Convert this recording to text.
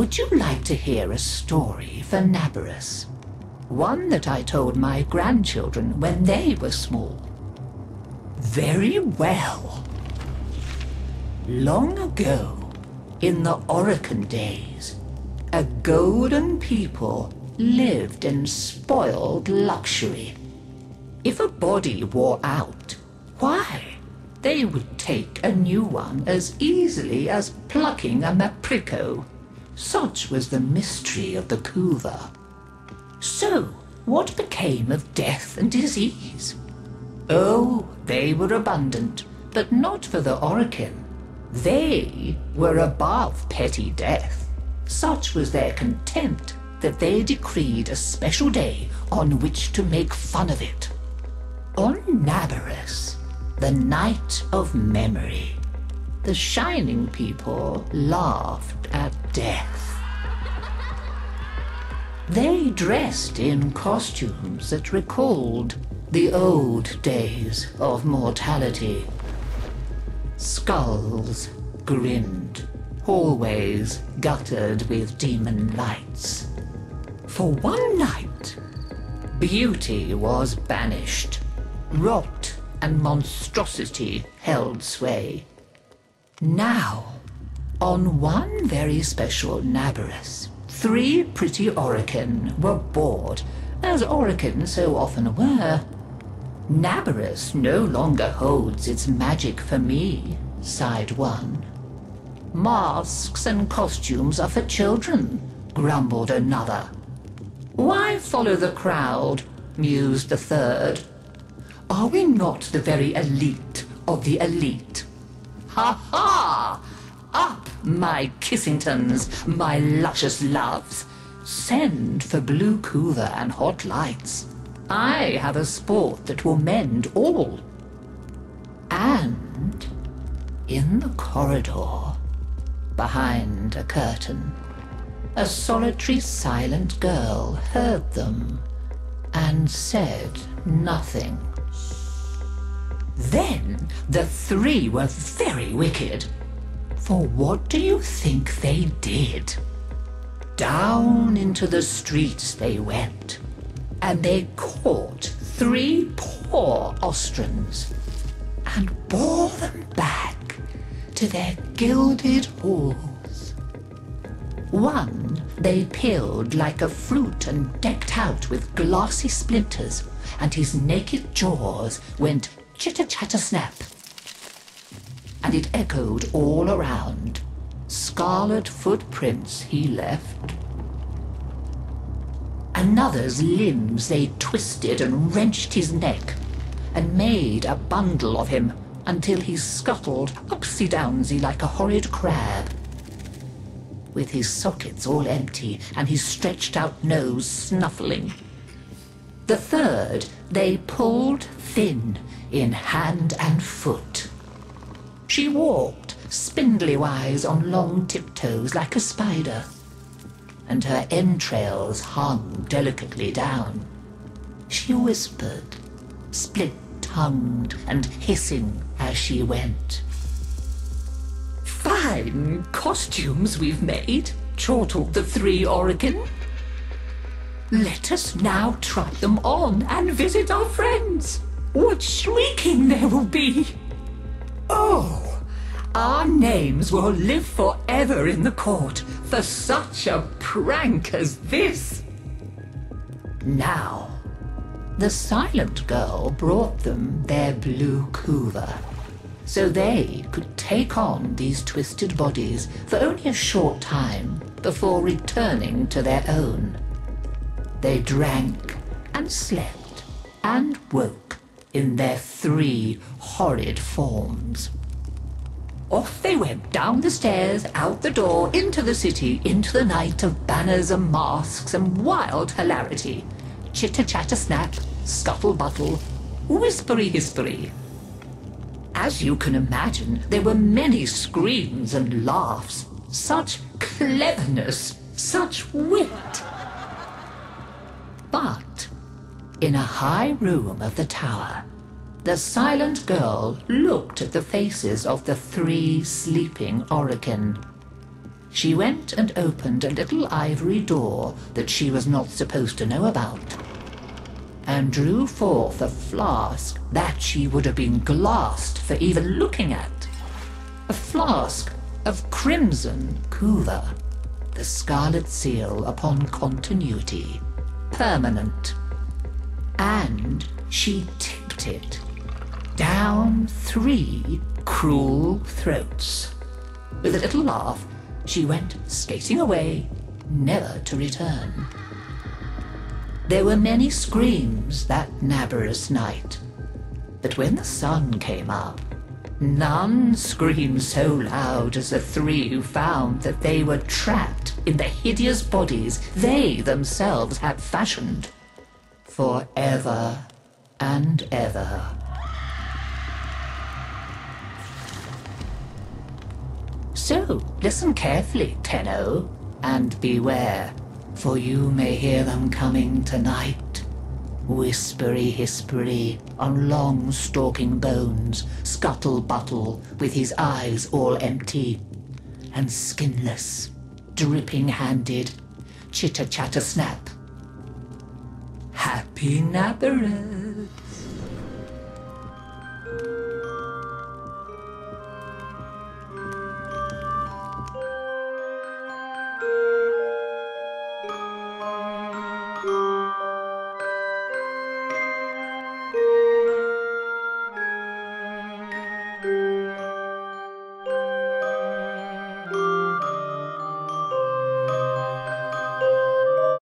Would you like to hear a story for Naberus? One that I told my grandchildren when they were small. Very well. Long ago, in the Orokin days, a golden people lived in spoiled luxury. If a body wore out, why, they would take a new one as easily as plucking a maprico. Such was the mystery of the Kuva. So, what became of death and disease? Oh, they were abundant, but not for the Orokin. They were above petty death. Such was their contempt that they decreed a special day on which to make fun of it. On Naberus, the night of memory, the Shining People laughed at death. They dressed in costumes that recalled the old days of mortality. Skulls grinned, hallways guttered with demon lights. For one night, beauty was banished, rot and monstrosity held sway. Now, on one very special Naberus, three pretty Orokin were bored, as Orokin so often were. Naberus no longer holds its magic for me, sighed one. Masks and costumes are for children, grumbled another. Why follow the crowd, mused the third. Are we not the very elite of the elite? Ha ha! Up, my Kissingtons, my luscious loves. Send for blue kuva and hot lights. I have a sport that will mend all. And in the corridor, behind a curtain, a solitary silent girl heard them and said nothing. Then the three were very wicked. For what do you think they did? Down into the streets they went, and they caught three poor Ostrans and bore them back to their gilded halls. One they peeled like a fruit and decked out with glassy splinters, and his naked jaws went chitter-chatter-snap. And it echoed all around. Scarlet footprints he left. Another's limbs they twisted and wrenched his neck, and made a bundle of him until he scuttled upsy-downsy like a horrid crab. With his sockets all empty and his stretched out nose snuffling. The third they pulled thin in hand and foot. She walked spindly-wise on long tiptoes like a spider, and her entrails hung delicately down. She whispered, split-tongued and hissing as she went. Fine costumes we've made, chortled the three Orokin. Let us now try them on and visit our friends. What shrieking there will be! Oh, our names will live forever in the court for such a prank as this. Now, the silent girl brought them their blue kuva, so they could take on these twisted bodies for only a short time before returning to their own. They drank and slept and woke in their three horrid forms. Off they went down the stairs, out the door, into the city, into the night of banners and masks and wild hilarity. Chitter-chatter-snap, scuttle-buttle, whispery-hispery. As you can imagine, there were many screams and laughs. Such cleverness, such wit. In a high room of the tower, the silent girl looked at the faces of the three sleeping Orokin. she went and opened a little ivory door that she was not supposed to know about, and drew forth a flask that she would have been glassed for even looking at. A flask of crimson kuva, the scarlet seal upon continuity, permanent. And she tipped it down three cruel throats. With a little laugh, she went skating away, never to return. There were many screams that Naberus night, but when the sun came up, none screamed so loud as the three who found that they were trapped in the hideous bodies they themselves had fashioned. Forever and ever. So, listen carefully, Tenno, and beware, for you may hear them coming tonight. Whispery hispery on long stalking bones, scuttle buttle with his eyes all empty, and skinless, dripping handed, chitter chatter snap. Naberus!